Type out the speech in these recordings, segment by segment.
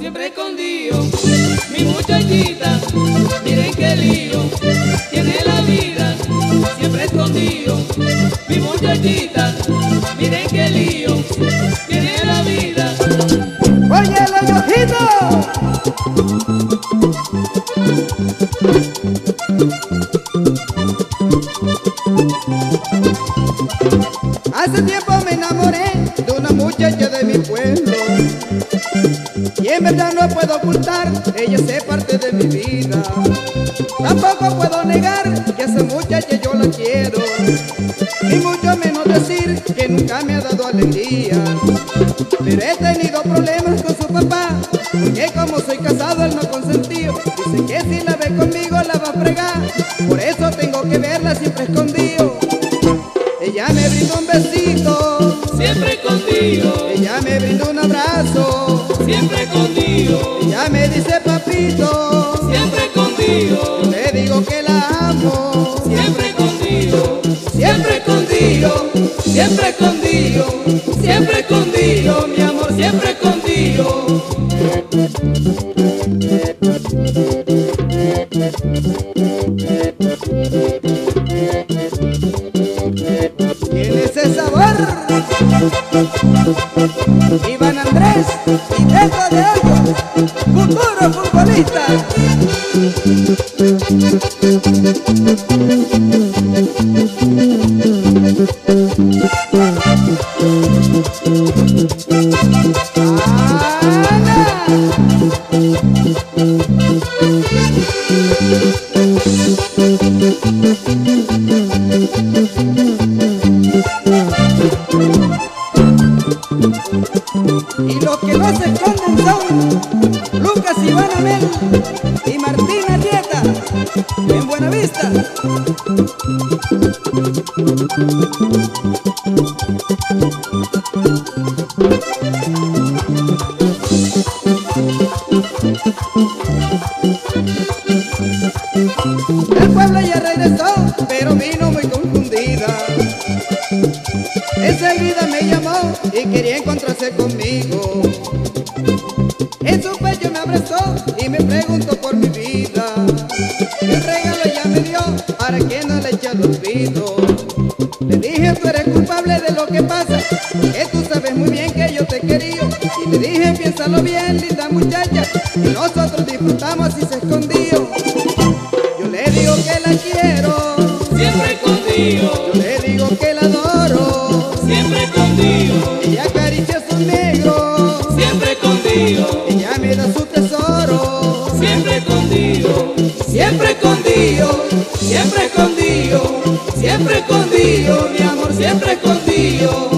Siempre escondido, mi muchachita, miren qué lío, tiene la vida, siempre escondido, mi muchachita, miren qué lío, tiene la vida. Oye, los ojitos. Hace tiempo me enamoré de una muchacha de mi pueblo Y en verdad no puedo ocultar, ella es parte de mi vida. Tampoco puedo negar que esa muchacha yo la quiero Ni mucho menos decir que nunca me ha dado alegría. Pero he tenido problemas con su papá Porque como soy casado él no consentido Dice que si la ve conmigo la va a fregar me dice papito, siempre escondido, le digo que la amo, siempre escondido, siempre escondido, siempre escondido, siempre escondido, mi amor, siempre tiene ese sabor. Iván Andrés y Teto de Hoyos, futuro futbolista. ¡Ana! En Buenavista. El pueblo ya regresó, pero vino muy confundida. Enseguida me llamó y quería encontrarse conmigo. En su pecho me abrazó y me preguntó por mi vida. Olvido? Le dije, tú eres culpable de lo que pasa, que tú sabes muy bien que yo te quería. Y le dije, piénsalo bien, linda muchacha, que nosotros disfrutamos y se escondió. Mi amor, siempre escondido.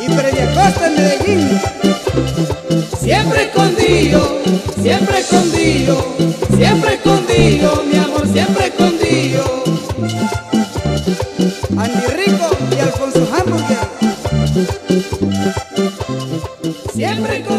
y previa costa en Medellín. Siempre escondido, siempre escondido, siempre escondido, mi amor, siempre escondido. Andy Rico y Alfonso Hamburger. Siempre escondido,